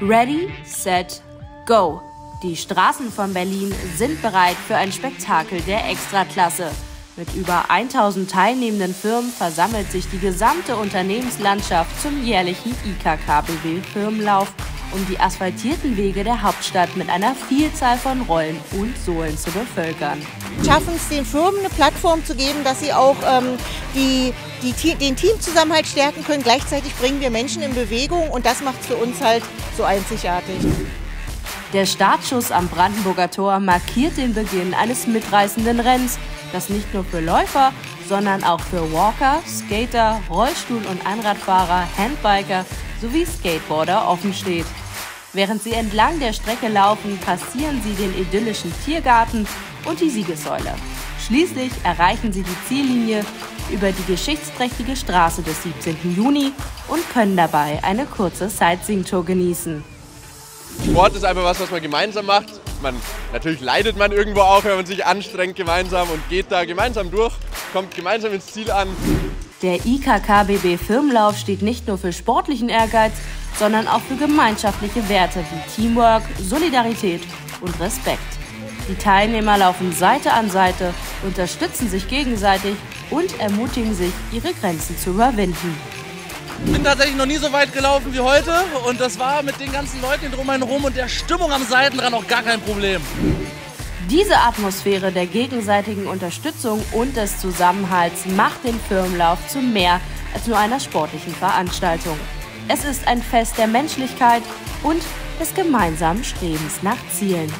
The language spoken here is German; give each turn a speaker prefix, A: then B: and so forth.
A: Ready, set, go. Die Straßen von Berlin sind bereit für ein Spektakel der Extraklasse. Mit über 1000 teilnehmenden Firmen versammelt sich die gesamte Unternehmenslandschaft zum jährlichen IKKBW-Firmenlauf, um die asphaltierten Wege der Hauptstadt mit einer Vielzahl von Rollen und Sohlen zu bevölkern.
B: Wir schaffen es den Firmen eine Plattform zu geben, dass sie auch ähm, die, die, den Teamzusammenhalt stärken können. Gleichzeitig bringen wir Menschen in Bewegung und das macht es für uns halt so einzigartig.
A: Der Startschuss am Brandenburger Tor markiert den Beginn eines mitreißenden Renns, das nicht nur für Läufer, sondern auch für Walker, Skater, Rollstuhl- und Einradfahrer, Handbiker sowie Skateboarder offen steht. Während sie entlang der Strecke laufen, passieren sie den idyllischen Tiergarten und die Siegessäule. Schließlich erreichen sie die Ziellinie über die geschichtsträchtige Straße des 17. Juni und können dabei eine kurze Sightseeing-Tour genießen.
C: Sport ist einfach was, was man gemeinsam macht. Man, natürlich leidet man irgendwo auch, wenn man sich anstrengt gemeinsam und geht da gemeinsam durch, kommt gemeinsam ins Ziel an.
A: Der IKKBB Firmenlauf steht nicht nur für sportlichen Ehrgeiz, sondern auch für gemeinschaftliche Werte wie Teamwork, Solidarität und Respekt. Die Teilnehmer laufen Seite an Seite, unterstützen sich gegenseitig und ermutigen sich, ihre Grenzen zu überwinden.
D: Ich bin tatsächlich noch nie so weit gelaufen wie heute und das war mit den ganzen Leuten drumherum und der Stimmung am Seitenrand auch gar kein Problem.
A: Diese Atmosphäre der gegenseitigen Unterstützung und des Zusammenhalts macht den Firmenlauf zu mehr als nur einer sportlichen Veranstaltung. Es ist ein Fest der Menschlichkeit und des gemeinsamen Strebens nach Zielen.